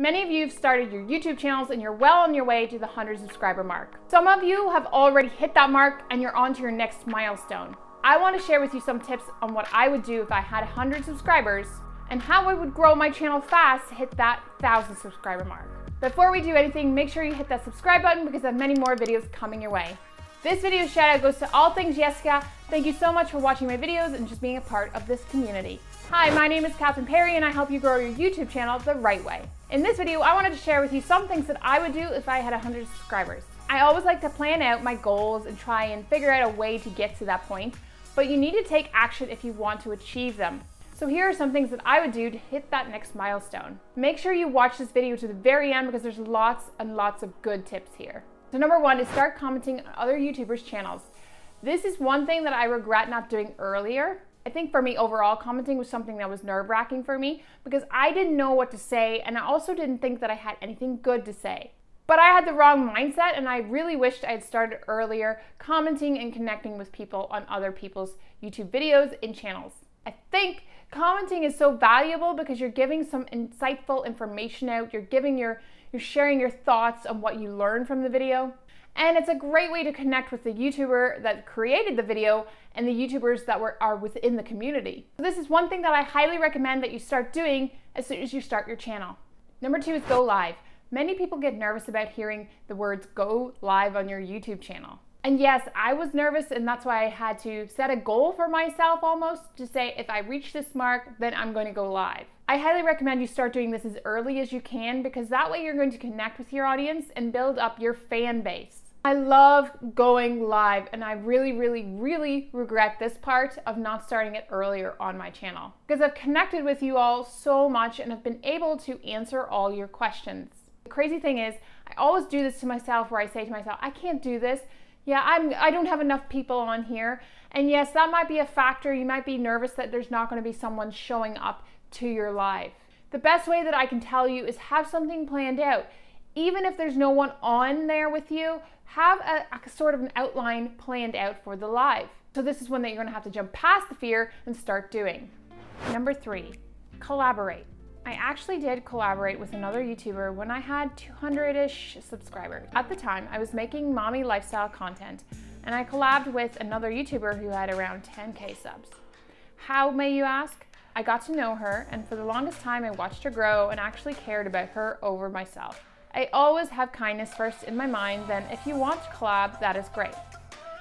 Many of you have started your YouTube channels and you're well on your way to the 100 subscriber mark. Some of you have already hit that mark and you're on to your next milestone. I want to share with you some tips on what I would do if I had 100 subscribers and how I would grow my channel fast to hit that 1000 subscriber mark. Before we do anything, make sure you hit that subscribe button because I have many more videos coming your way. This video shout out goes to All Things Jessica. Thank you so much for watching my videos and just being a part of this community. Hi, my name is Catherine Perry and I help you grow your YouTube channel the right way. In this video, I wanted to share with you some things that I would do if I had 100 subscribers. I always like to plan out my goals and try and figure out a way to get to that point, but you need to take action if you want to achieve them. So here are some things that I would do to hit that next milestone. Make sure you watch this video to the very end because there's lots and lots of good tips here. So number one is start commenting on other YouTubers' channels. This is one thing that I regret not doing earlier. I think for me overall, commenting was something that was nerve wracking for me because I didn't know what to say and I also didn't think that I had anything good to say. But I had the wrong mindset and I really wished I had started earlier commenting and connecting with people on other people's YouTube videos and channels. I think commenting is so valuable because you're giving some insightful information out, you're giving your you're sharing your thoughts on what you learned from the video. And it's a great way to connect with the YouTuber that created the video and the YouTubers that were, are within the community. So this is one thing that I highly recommend that you start doing as soon as you start your channel. Number two is go live. Many people get nervous about hearing the words go live on your YouTube channel. And yes, I was nervous, and that's why I had to set a goal for myself almost to say if I reach this mark, then I'm going to go live. I highly recommend you start doing this as early as you can because that way you're going to connect with your audience and build up your fan base. I love going live and I really, really, really regret this part of not starting it earlier on my channel because I've connected with you all so much and have been able to answer all your questions. The crazy thing is, I always do this to myself where I say to myself, I can't do this yeah, I'm, I don't have enough people on here. And yes, that might be a factor. You might be nervous that there's not going to be someone showing up to your live. The best way that I can tell you is have something planned out. Even if there's no one on there with you, have a, a sort of an outline planned out for the live. So this is one that you're going to have to jump past the fear and start doing. Number three, collaborate. I actually did collaborate with another YouTuber when I had 200-ish subscribers. At the time, I was making mommy lifestyle content, and I collabed with another YouTuber who had around 10k subs. How, may you ask? I got to know her, and for the longest time, I watched her grow and actually cared about her over myself. I always have kindness first in my mind, then if you want to collab, that is great.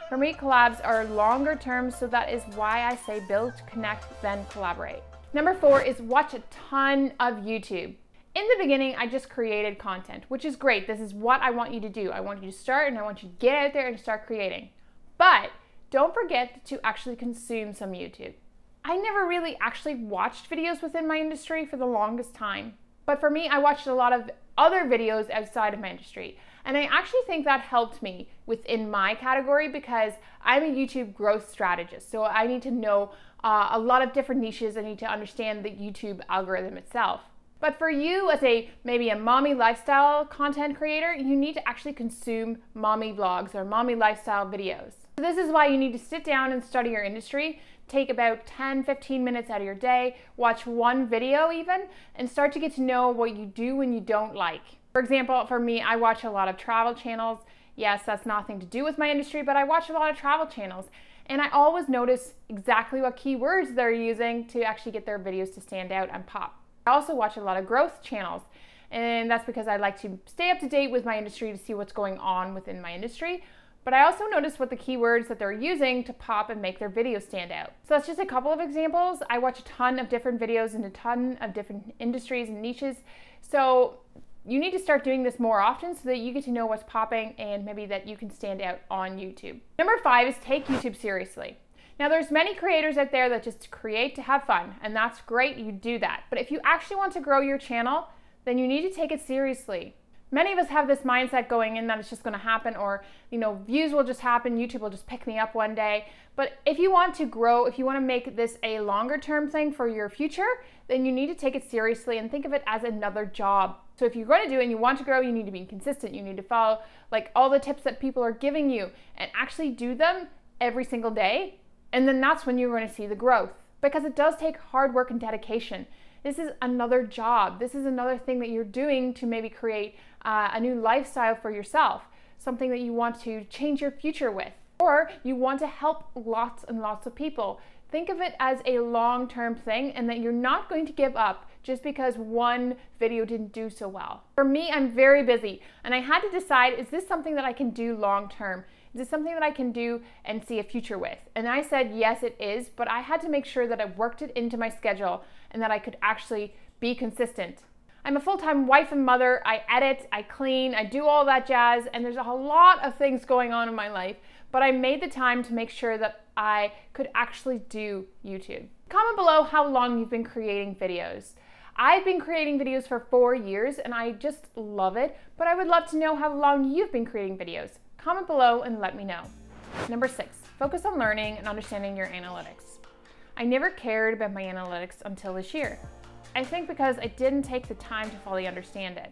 For me, collabs are longer term, so that is why I say build, connect, then collaborate. Number four is watch a ton of YouTube. In the beginning, I just created content, which is great. This is what I want you to do. I want you to start and I want you to get out there and start creating. But don't forget to actually consume some YouTube. I never really actually watched videos within my industry for the longest time. But for me, I watched a lot of other videos outside of my industry. And I actually think that helped me within my category because I'm a YouTube growth strategist. So I need to know uh, a lot of different niches. I need to understand the YouTube algorithm itself. But for you as a maybe a mommy lifestyle content creator, you need to actually consume mommy vlogs or mommy lifestyle videos. So this is why you need to sit down and study your industry, take about 10, 15 minutes out of your day, watch one video even, and start to get to know what you do and you don't like. For example, for me, I watch a lot of travel channels. Yes, that's nothing to do with my industry, but I watch a lot of travel channels. And I always notice exactly what keywords they're using to actually get their videos to stand out and pop. I also watch a lot of growth channels. And that's because I like to stay up to date with my industry to see what's going on within my industry. But I also notice what the keywords that they're using to pop and make their videos stand out. So that's just a couple of examples. I watch a ton of different videos in a ton of different industries and niches. So you need to start doing this more often so that you get to know what's popping and maybe that you can stand out on YouTube. Number five is take YouTube seriously. Now there's many creators out there that just create to have fun and that's great, you do that. But if you actually want to grow your channel, then you need to take it seriously. Many of us have this mindset going in that it's just going to happen or, you know, views will just happen, YouTube will just pick me up one day. But if you want to grow, if you want to make this a longer term thing for your future, then you need to take it seriously and think of it as another job. So if you're going to do it and you want to grow, you need to be consistent. You need to follow like all the tips that people are giving you and actually do them every single day. And then that's when you're going to see the growth because it does take hard work and dedication. This is another job. This is another thing that you're doing to maybe create uh, a new lifestyle for yourself, something that you want to change your future with, or you want to help lots and lots of people. Think of it as a long term thing and that you're not going to give up just because one video didn't do so well. For me, I'm very busy and I had to decide is this something that I can do long term? Is this something that I can do and see a future with? And I said, yes, it is, but I had to make sure that I worked it into my schedule and that I could actually be consistent. I'm a full time wife and mother. I edit, I clean, I do all that jazz, and there's a lot of things going on in my life. But I made the time to make sure that I could actually do YouTube. Comment below how long you've been creating videos. I've been creating videos for four years and I just love it, but I would love to know how long you've been creating videos. Comment below and let me know. Number six, focus on learning and understanding your analytics. I never cared about my analytics until this year. I think because I didn't take the time to fully understand it.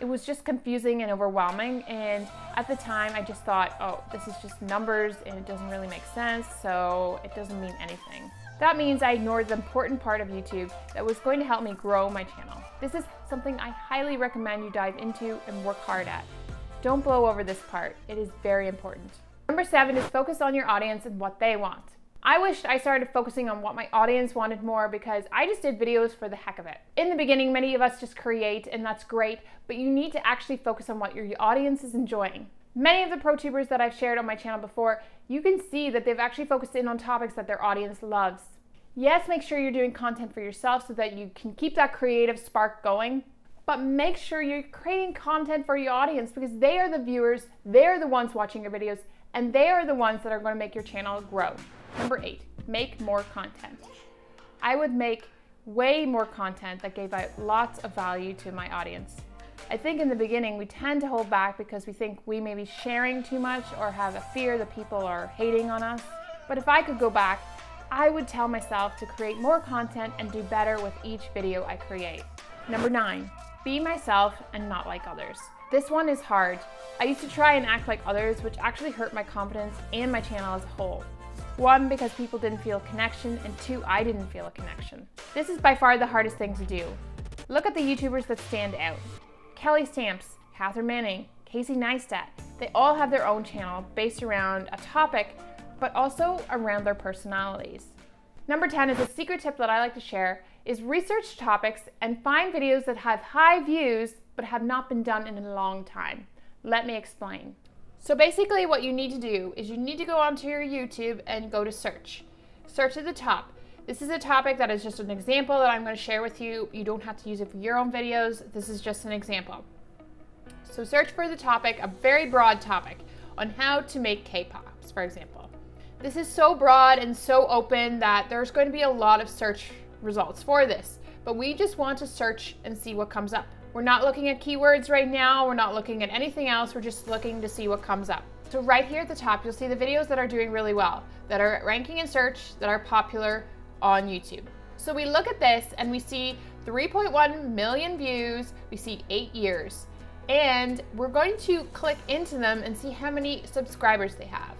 It was just confusing and overwhelming, and at the time I just thought, oh, this is just numbers and it doesn't really make sense, so it doesn't mean anything. That means I ignored the important part of YouTube that was going to help me grow my channel. This is something I highly recommend you dive into and work hard at. Don't blow over this part, it is very important. Number seven is focus on your audience and what they want. I wished I started focusing on what my audience wanted more because I just did videos for the heck of it. In the beginning, many of us just create and that's great, but you need to actually focus on what your audience is enjoying. Many of the pro tubers that I've shared on my channel before, you can see that they've actually focused in on topics that their audience loves. Yes, make sure you're doing content for yourself so that you can keep that creative spark going, but make sure you're creating content for your audience because they are the viewers, they're the ones watching your videos, and they are the ones that are going to make your channel grow. Number eight, make more content. I would make way more content that gave out lots of value to my audience. I think in the beginning we tend to hold back because we think we may be sharing too much or have a fear that people are hating on us. But if I could go back, I would tell myself to create more content and do better with each video I create. Number nine, be myself and not like others. This one is hard. I used to try and act like others, which actually hurt my confidence and my channel as a whole. One, because people didn't feel a connection, and two, I didn't feel a connection. This is by far the hardest thing to do. Look at the YouTubers that stand out. Kelly Stamps, Catherine Manning, Casey Neistat. They all have their own channel based around a topic, but also around their personalities. Number 10 is a secret tip that I like to share is research topics and find videos that have high views but have not been done in a long time. Let me explain. So basically what you need to do is you need to go onto your YouTube and go to search. Search at the top. This is a topic that is just an example that I'm going to share with you. You don't have to use it for your own videos. This is just an example. So search for the topic, a very broad topic, on how to make cake pops, for example. This is so broad and so open that there's going to be a lot of search results for this, but we just want to search and see what comes up. We're not looking at keywords right now. We're not looking at anything else. We're just looking to see what comes up. So right here at the top, you'll see the videos that are doing really well, that are ranking in search, that are popular on YouTube. So we look at this and we see 3.1 million views, we see eight years, and we're going to click into them and see how many subscribers they have.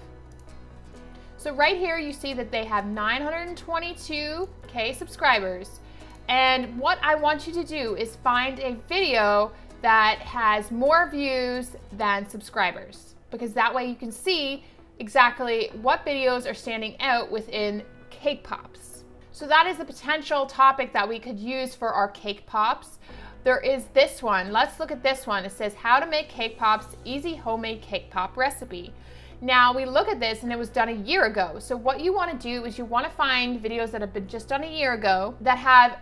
So right here you see that they have 922k subscribers and what I want you to do is find a video that has more views than subscribers because that way you can see exactly what videos are standing out within cake pops. So that is a potential topic that we could use for our cake pops. There is this one. Let's look at this one. It says how to make cake pops, easy homemade cake pop recipe. Now we look at this and it was done a year ago. So what you want to do is you want to find videos that have been just done a year ago that have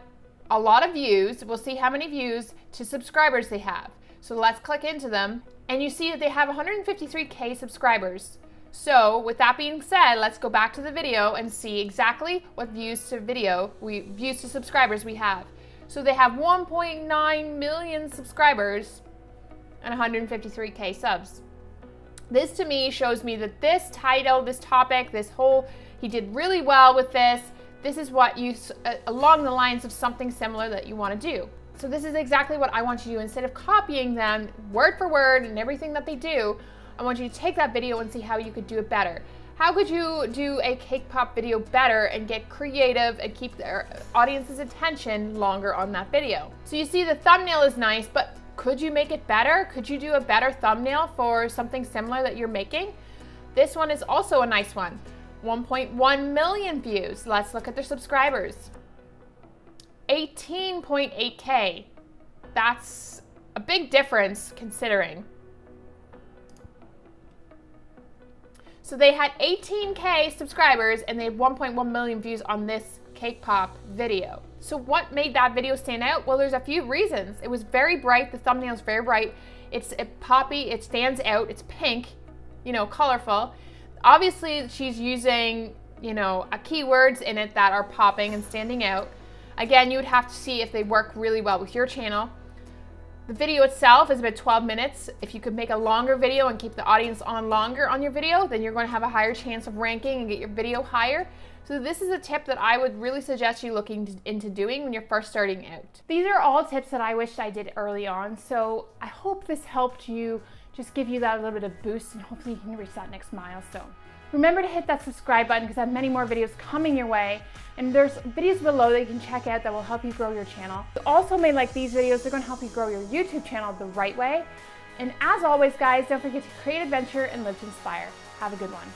a lot of views. We'll see how many views to subscribers they have. So let's click into them and you see that they have 153k subscribers. So with that being said, let's go back to the video and see exactly what views to video, we views to subscribers we have. So they have 1.9 million subscribers and 153k subs. This to me shows me that this title, this topic, this whole, he did really well with this this is what you, uh, along the lines of something similar that you want to do. So this is exactly what I want you to do. Instead of copying them word for word and everything that they do, I want you to take that video and see how you could do it better. How could you do a cake pop video better and get creative and keep their audience's attention longer on that video? So you see the thumbnail is nice, but could you make it better? Could you do a better thumbnail for something similar that you're making? This one is also a nice one. 1.1 million views. Let's look at their subscribers. 18.8K. That's a big difference considering. So they had 18K subscribers and they had 1.1 million views on this cake pop video. So what made that video stand out? Well, there's a few reasons. It was very bright. The thumbnail is very bright. It's a poppy. It stands out. It's pink, you know, colorful. Obviously, she's using, you know, keywords in it that are popping and standing out. Again, you would have to see if they work really well with your channel. The video itself is about 12 minutes. If you could make a longer video and keep the audience on longer on your video, then you're going to have a higher chance of ranking and get your video higher. So this is a tip that I would really suggest you looking to, into doing when you're first starting out. These are all tips that I wish I did early on. So I hope this helped you just give you that little bit of boost and hopefully you can reach that next milestone. Remember to hit that subscribe button because I have many more videos coming your way. And there's videos below that you can check out that will help you grow your channel. Also made like these videos, they're gonna help you grow your YouTube channel the right way. And as always, guys, don't forget to create adventure and live to inspire. Have a good one.